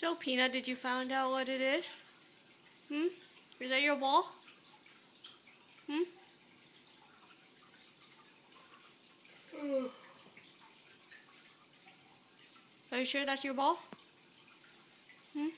So, Peanut, did you find out what it is? Hmm? Is that your ball? Hmm? Are you sure that's your ball? Hmm?